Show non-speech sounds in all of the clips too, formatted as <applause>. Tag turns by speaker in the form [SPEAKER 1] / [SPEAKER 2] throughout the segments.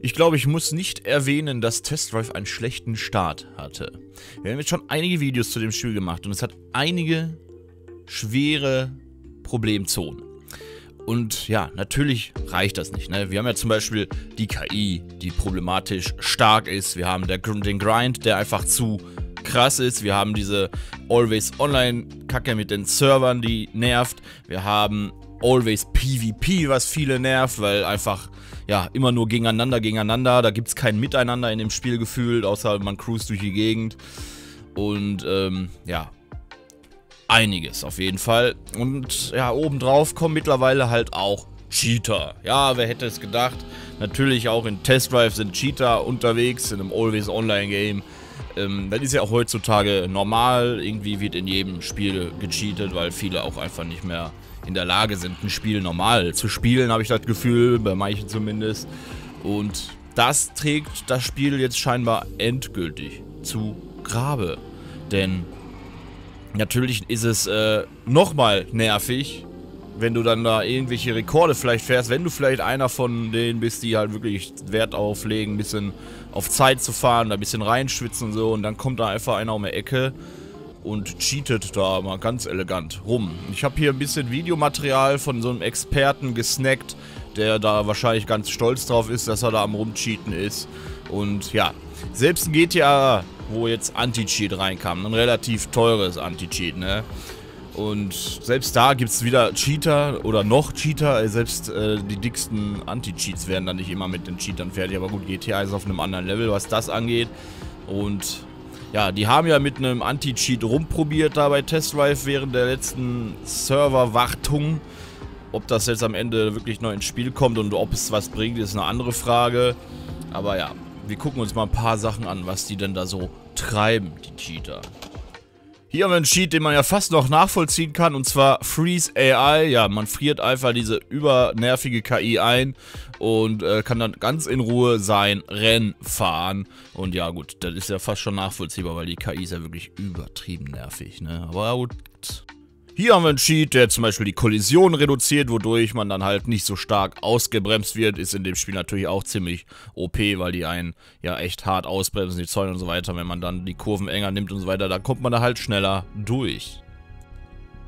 [SPEAKER 1] Ich glaube, ich muss nicht erwähnen, dass Test Drive einen schlechten Start hatte. Wir haben jetzt schon einige Videos zu dem Spiel gemacht und es hat einige schwere Problemzonen. Und ja, natürlich reicht das nicht. Ne? Wir haben ja zum Beispiel die KI, die problematisch stark ist. Wir haben der, den Grind, der einfach zu krass ist. Wir haben diese Always Online-Kacke mit den Servern, die nervt. Wir haben Always PvP, was viele nervt, weil einfach ja, immer nur gegeneinander, gegeneinander. Da gibt es kein Miteinander in dem Spiel gefühlt, außer man cruist durch die Gegend. Und ähm, ja, einiges auf jeden Fall. Und ja, obendrauf kommen mittlerweile halt auch Cheater. Ja, wer hätte es gedacht? Natürlich auch in Test Drive sind Cheater unterwegs in einem Always Online Game. Ähm, das ist ja auch heutzutage normal. Irgendwie wird in jedem Spiel gecheatet, weil viele auch einfach nicht mehr in der Lage sind, ein Spiel normal zu spielen, habe ich das Gefühl, bei manchen zumindest. Und das trägt das Spiel jetzt scheinbar endgültig zu Grabe. Denn natürlich ist es äh, nochmal nervig, wenn du dann da irgendwelche Rekorde vielleicht fährst, wenn du vielleicht einer von denen bist, die halt wirklich Wert auflegen, ein bisschen auf Zeit zu fahren, ein bisschen reinschwitzen und so, und dann kommt da einfach einer um die Ecke und cheatet da mal ganz elegant rum. Ich habe hier ein bisschen Videomaterial von so einem Experten gesnackt, der da wahrscheinlich ganz stolz drauf ist, dass er da am Rumcheaten ist. Und ja, selbst ein GTA, wo jetzt Anti-Cheat reinkam, ein relativ teures Anti-Cheat, ne? Und selbst da gibt es wieder Cheater oder noch Cheater. Selbst äh, die dicksten Anti-Cheats werden dann nicht immer mit den Cheatern fertig. Aber gut, GTA ist auf einem anderen Level, was das angeht. Und ja, die haben ja mit einem Anti-Cheat rumprobiert da bei Test Drive während der letzten Serverwartung. Ob das jetzt am Ende wirklich noch ins Spiel kommt und ob es was bringt, ist eine andere Frage. Aber ja, wir gucken uns mal ein paar Sachen an, was die denn da so treiben, die Cheater. Hier haben wir einen Cheat, den man ja fast noch nachvollziehen kann, und zwar Freeze AI. Ja, man friert einfach diese übernervige KI ein und äh, kann dann ganz in Ruhe sein Rennen fahren. Und ja, gut, das ist ja fast schon nachvollziehbar, weil die KI ist ja wirklich übertrieben nervig, ne? Aber gut, hier haben wir einen Cheat, der zum Beispiel die Kollision reduziert, wodurch man dann halt nicht so stark ausgebremst wird. Ist in dem Spiel natürlich auch ziemlich OP, weil die einen ja echt hart ausbremsen, die Zäune und so weiter. Wenn man dann die Kurven enger nimmt und so weiter, dann kommt man da halt schneller durch.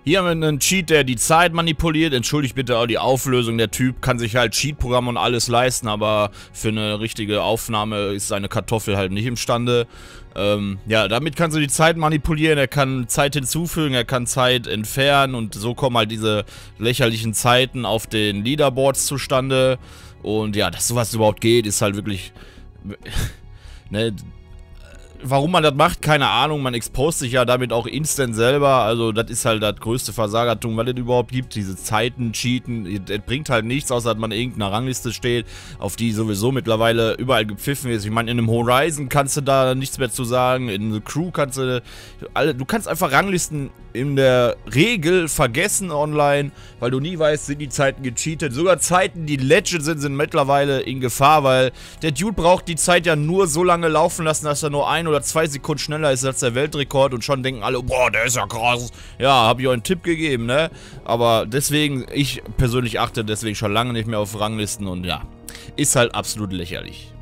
[SPEAKER 1] Hier haben wir einen Cheat, der die Zeit manipuliert. Entschuldigt bitte auch die Auflösung. Der Typ kann sich halt Cheat-Programme und alles leisten, aber für eine richtige Aufnahme ist seine Kartoffel halt nicht imstande. Ähm, ja, damit kannst du die Zeit manipulieren. Er kann Zeit hinzufügen, er kann Zeit entfernen und so kommen halt diese lächerlichen Zeiten auf den Leaderboards zustande. Und ja, dass sowas überhaupt geht, ist halt wirklich... <laughs> ne, Warum man das macht, keine Ahnung. Man expost sich ja damit auch instant selber. Also, das ist halt das größte Versagertum, was es überhaupt gibt. Diese Zeiten, Cheaten. Das bringt halt nichts, außer dass man in irgendeiner Rangliste steht, auf die sowieso mittlerweile überall gepfiffen ist. Ich meine, in einem Horizon kannst du da nichts mehr zu sagen. In The Crew kannst du. Du kannst einfach Ranglisten in der Regel vergessen online, weil du nie weißt, sind die Zeiten gecheatet. Sogar Zeiten, die legend sind, sind mittlerweile in Gefahr, weil der Dude braucht die Zeit ja nur so lange laufen lassen, dass er nur ein oder zwei Sekunden schneller ist als der Weltrekord und schon denken alle, boah, der ist ja krass. Ja, habe ich euch einen Tipp gegeben, ne? Aber deswegen, ich persönlich achte deswegen schon lange nicht mehr auf Ranglisten und ja, ist halt absolut lächerlich.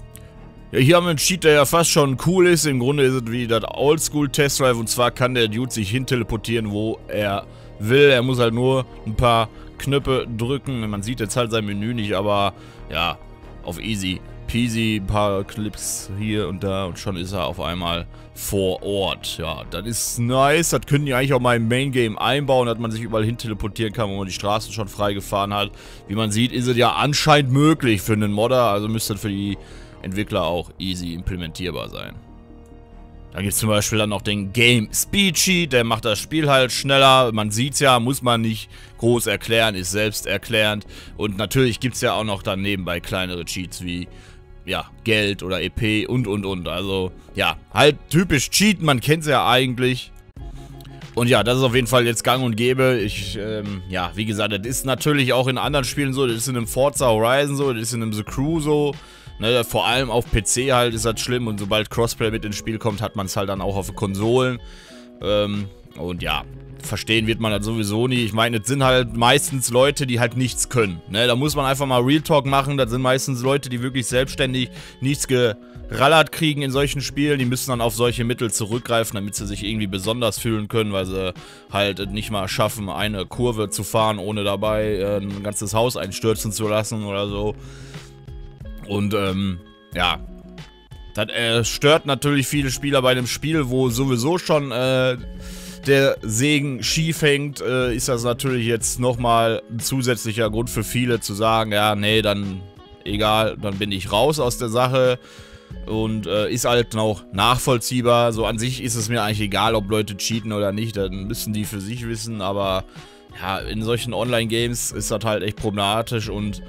[SPEAKER 1] Ja, hier haben wir einen Cheat, der ja fast schon cool ist. Im Grunde ist es wie das Oldschool Test Drive und zwar kann der Dude sich hin teleportieren, wo er will. Er muss halt nur ein paar Knöpfe drücken. Man sieht jetzt halt sein Menü nicht, aber ja, auf easy peasy, ein paar Clips hier und da und schon ist er auf einmal vor Ort. Ja, das ist nice. Das können die eigentlich auch mal im Main Game einbauen, dass man sich überall hin teleportieren kann, wo man die Straßen schon freigefahren hat. Wie man sieht, ist es ja anscheinend möglich für einen Modder, also müsste das für die Entwickler auch easy implementierbar sein. Dann gibt es zum Beispiel dann noch den Game Speed Cheat, der macht das Spiel halt schneller. Man sieht es ja, muss man nicht groß erklären, ist selbst erklärend. Und natürlich gibt es ja auch noch dann nebenbei kleinere Cheats wie ja, Geld oder EP und und und. Also ja, halt typisch Cheat, man kennt es ja eigentlich. Und ja, das ist auf jeden Fall jetzt gang und gäbe. Ich, ähm, ja, wie gesagt, das ist natürlich auch in anderen Spielen so. Das ist in einem Forza Horizon so, das ist in einem The Crew so. Ne, vor allem auf PC halt ist das schlimm und sobald Crossplay mit ins Spiel kommt, hat man es halt dann auch auf Konsolen. Ähm, und ja, verstehen wird man das sowieso nie. Ich meine, es sind halt meistens Leute, die halt nichts können. Ne? Da muss man einfach mal Real Talk machen. Das sind meistens Leute, die wirklich selbstständig nichts gerallert kriegen in solchen Spielen. Die müssen dann auf solche Mittel zurückgreifen, damit sie sich irgendwie besonders fühlen können, weil sie halt nicht mal schaffen, eine Kurve zu fahren, ohne dabei äh, ein ganzes Haus einstürzen zu lassen oder so. Und ähm, ja, das äh, stört natürlich viele Spieler bei dem Spiel, wo sowieso schon äh, der Segen schief hängt, äh, ist das natürlich jetzt nochmal ein zusätzlicher Grund für viele zu sagen, ja, nee, dann egal, dann bin ich raus aus der Sache und äh, ist halt auch nachvollziehbar. So an sich ist es mir eigentlich egal, ob Leute cheaten oder nicht, dann müssen die für sich wissen, aber ja, in solchen Online-Games ist das halt echt problematisch und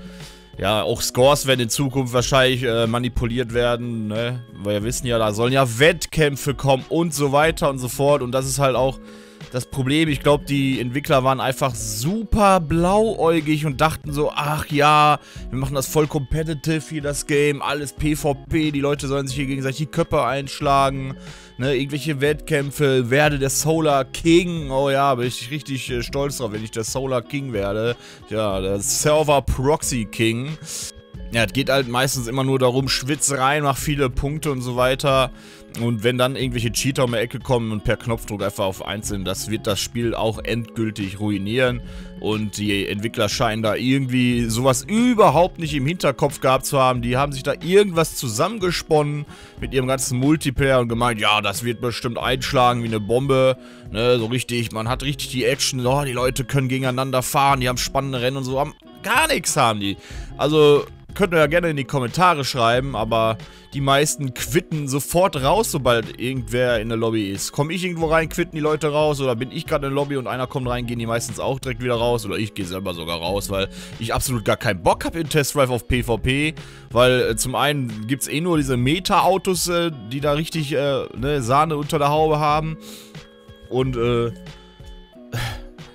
[SPEAKER 1] ja, auch Scores werden in Zukunft wahrscheinlich äh, manipuliert werden, ne? Weil wir wissen ja, da sollen ja Wettkämpfe kommen und so weiter und so fort. Und das ist halt auch das Problem. Ich glaube, die Entwickler waren einfach super blauäugig und dachten so, ach ja, wir machen das voll competitive hier, das Game, alles PvP, die Leute sollen sich hier gegenseitig die Köpfe einschlagen ne, irgendwelche Wettkämpfe, werde der Solar King. Oh ja, bin ich richtig äh, stolz drauf, wenn ich der Solar King werde. Ja, der Server Proxy King. Ja, es geht halt meistens immer nur darum, schwitz rein, mach viele Punkte und so weiter. Und wenn dann irgendwelche Cheater um die Ecke kommen und per Knopfdruck einfach auf einzeln, das wird das Spiel auch endgültig ruinieren. Und die Entwickler scheinen da irgendwie sowas überhaupt nicht im Hinterkopf gehabt zu haben. Die haben sich da irgendwas zusammengesponnen mit ihrem ganzen Multiplayer und gemeint, ja, das wird bestimmt einschlagen wie eine Bombe. Ne, so richtig, man hat richtig die Action, oh, die Leute können gegeneinander fahren, die haben spannende Rennen und so. Haben, gar nichts haben die. Also könnt ihr ja gerne in die Kommentare schreiben, aber die meisten quitten sofort raus, sobald irgendwer in der Lobby ist. Komme ich irgendwo rein, quitten die Leute raus oder bin ich gerade in der Lobby und einer kommt rein, gehen die meistens auch direkt wieder raus oder ich gehe selber sogar raus, weil ich absolut gar keinen Bock habe in Test Drive auf PvP, weil äh, zum einen gibt es eh nur diese Meta-Autos, äh, die da richtig äh, ne, Sahne unter der Haube haben und äh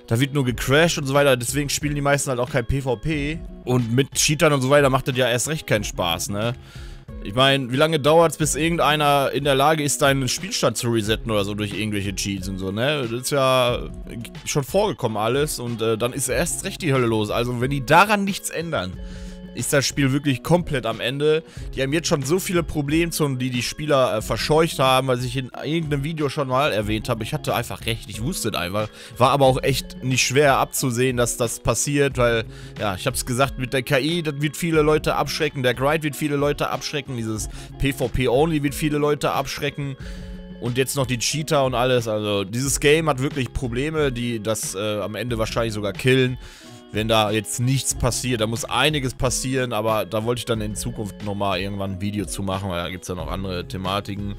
[SPEAKER 1] da wird nur gecrashed und so weiter, deswegen spielen die meisten halt auch kein PvP. Und mit Cheatern und so weiter macht das ja erst recht keinen Spaß, ne? Ich meine, wie lange dauert es, bis irgendeiner in der Lage ist, deinen Spielstand zu resetten oder so durch irgendwelche Cheats und so, ne? Das ist ja schon vorgekommen alles und äh, dann ist erst recht die Hölle los. Also wenn die daran nichts ändern, ist das Spiel wirklich komplett am Ende. Die haben jetzt schon so viele Problemzonen, die die Spieler äh, verscheucht haben, was ich in irgendeinem Video schon mal erwähnt habe. Ich hatte einfach recht, ich wusste es einfach. War aber auch echt nicht schwer abzusehen, dass das passiert, weil, ja, ich habe es gesagt, mit der KI, das wird viele Leute abschrecken. Der Grind wird viele Leute abschrecken. Dieses PvP-Only wird viele Leute abschrecken. Und jetzt noch die Cheater und alles. Also, dieses Game hat wirklich Probleme, die das äh, am Ende wahrscheinlich sogar killen wenn da jetzt nichts passiert. Da muss einiges passieren, aber da wollte ich dann in Zukunft nochmal irgendwann ein Video zu machen, weil da gibt es ja noch andere Thematiken.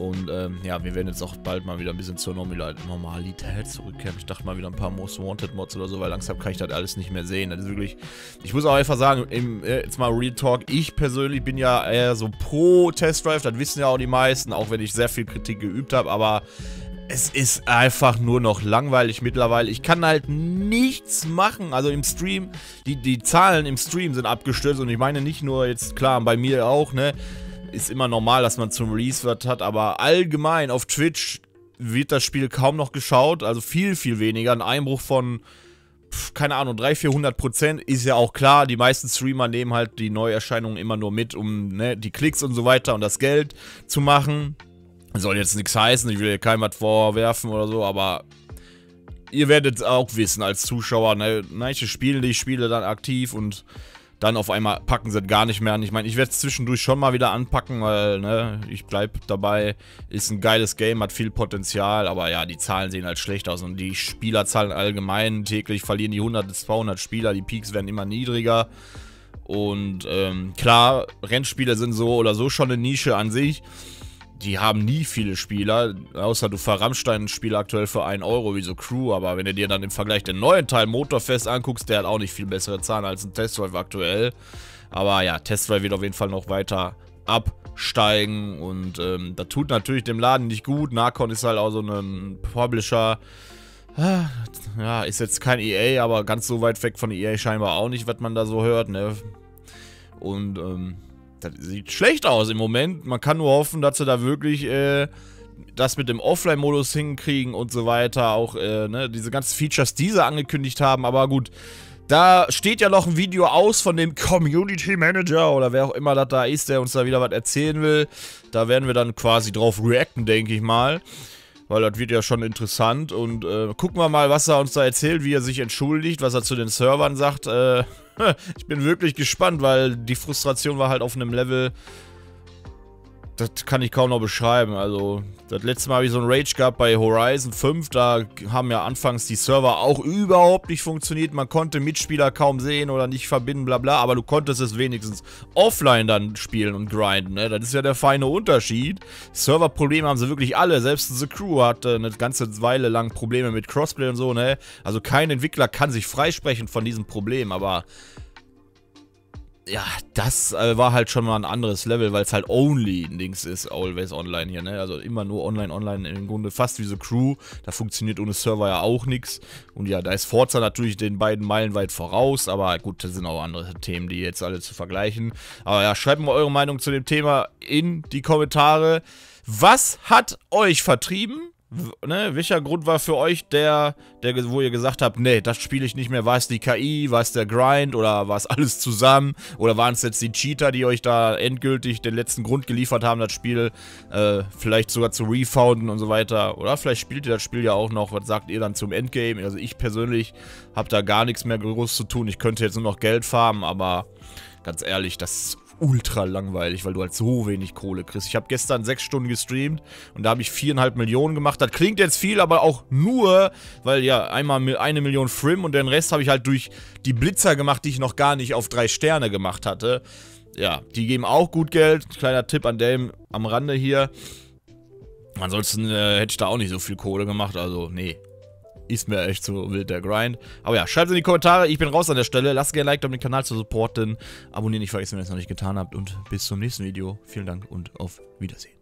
[SPEAKER 1] Und ähm, ja, wir werden jetzt auch bald mal wieder ein bisschen zur Normalität zurückkehren. Ich dachte mal wieder ein paar Most Wanted Mods oder so, weil langsam kann ich das alles nicht mehr sehen. Das ist wirklich. Ich muss auch einfach sagen, im, äh, jetzt mal Real Talk, ich persönlich bin ja eher so pro Test Drive, das wissen ja auch die meisten, auch wenn ich sehr viel Kritik geübt habe, aber es ist einfach nur noch langweilig mittlerweile. Ich kann halt nichts machen. Also im Stream, die, die Zahlen im Stream sind abgestürzt und ich meine nicht nur jetzt, klar, bei mir auch, ne? Ist immer normal, dass man zum Release wird hat, aber allgemein auf Twitch wird das Spiel kaum noch geschaut. Also viel, viel weniger. Ein Einbruch von, keine Ahnung, 300, 400 Prozent ist ja auch klar. Die meisten Streamer nehmen halt die Neuerscheinungen immer nur mit, um ne, die Klicks und so weiter und das Geld zu machen. Soll jetzt nichts heißen, ich will hier keinem was vorwerfen oder so, aber ihr werdet auch wissen als Zuschauer, ne, manche spielen die Spiele dann aktiv und dann auf einmal packen sie gar nicht mehr an. Ich meine, ich werde es zwischendurch schon mal wieder anpacken, weil, ne, ich bleib dabei. Ist ein geiles Game, hat viel Potenzial, aber ja, die Zahlen sehen halt schlecht aus und die Spielerzahlen allgemein täglich verlieren die 100 bis 200 Spieler, die Peaks werden immer niedriger. Und ähm, klar, Rennspiele sind so oder so schon eine Nische an sich die haben nie viele Spieler, außer du verramschst deinen Spiel aktuell für 1 Euro wie so Crew, aber wenn du dir dann im Vergleich den neuen Teil Motorfest anguckst, der hat auch nicht viel bessere Zahlen als ein Test Drive aktuell. Aber ja, Test Drive wird auf jeden Fall noch weiter absteigen und ähm, das tut natürlich dem Laden nicht gut. Narcon ist halt auch so ein Publisher, ja, ist jetzt kein EA, aber ganz so weit weg von EA scheinbar auch nicht, was man da so hört, ne? Und, ähm, das sieht schlecht aus im Moment. Man kann nur hoffen, dass sie da wirklich äh, das mit dem Offline-Modus hinkriegen und so weiter. Auch äh, ne, diese ganzen Features, die sie angekündigt haben. Aber gut, da steht ja noch ein Video aus von dem Community Manager oder wer auch immer das da ist, der uns da wieder was erzählen will. Da werden wir dann quasi drauf reacten, denke ich mal. Weil das wird ja schon interessant und äh, gucken wir mal, was er uns da erzählt, wie er sich entschuldigt, was er zu den Servern sagt. Äh, <laughs> ich bin wirklich gespannt, weil die Frustration war halt auf einem Level, das kann ich kaum noch beschreiben. Also, das letzte Mal habe ich so einen Rage gehabt bei Horizon 5. Da haben ja anfangs die Server auch überhaupt nicht funktioniert. Man konnte Mitspieler kaum sehen oder nicht verbinden, bla bla. Aber du konntest es wenigstens offline dann spielen und grinden. Ne? Das ist ja der feine Unterschied. Serverprobleme haben sie wirklich alle. Selbst The Crew hatte eine ganze Weile lang Probleme mit Crossplay und so. Ne? Also kein Entwickler kann sich freisprechen von diesem Problem. Aber ja, das äh, war halt schon mal ein anderes Level, weil es halt only Dings ist, always online hier, ne? Also immer nur online, online im Grunde fast wie so Crew. Da funktioniert ohne Server ja auch nichts. Und ja, da ist Forza natürlich den beiden Meilen weit voraus, aber gut, das sind auch andere Themen, die jetzt alle zu vergleichen. Aber ja, schreibt mal eure Meinung zu dem Thema in die Kommentare. Was hat euch vertrieben? Ne, welcher Grund war für euch der, der, wo ihr gesagt habt, nee, das spiele ich nicht mehr, war es die KI, war es der Grind oder war es alles zusammen? Oder waren es jetzt die Cheater, die euch da endgültig den letzten Grund geliefert haben, das Spiel äh, vielleicht sogar zu refounden und so weiter? Oder vielleicht spielt ihr das Spiel ja auch noch, was sagt ihr dann zum Endgame, also ich persönlich habe da gar nichts mehr groß zu tun, ich könnte jetzt nur noch Geld farmen, aber ganz ehrlich, das ultra langweilig, weil du halt so wenig Kohle kriegst. Ich habe gestern sechs Stunden gestreamt und da habe ich viereinhalb Millionen gemacht. Das klingt jetzt viel, aber auch nur, weil ja, einmal eine Million Frim und den Rest habe ich halt durch die Blitzer gemacht, die ich noch gar nicht auf drei Sterne gemacht hatte. Ja, die geben auch gut Geld. Kleiner Tipp an dem am Rande hier. Ansonsten äh, hätte ich da auch nicht so viel Kohle gemacht, also nee ist mir echt so wild der Grind. Aber ja, schreibt es in die Kommentare. Ich bin raus an der Stelle. Lasst gerne ein Like, um den Kanal zu supporten. Abonnieren nicht vergessen, wenn ihr es noch nicht getan habt. Und bis zum nächsten Video. Vielen Dank und auf Wiedersehen.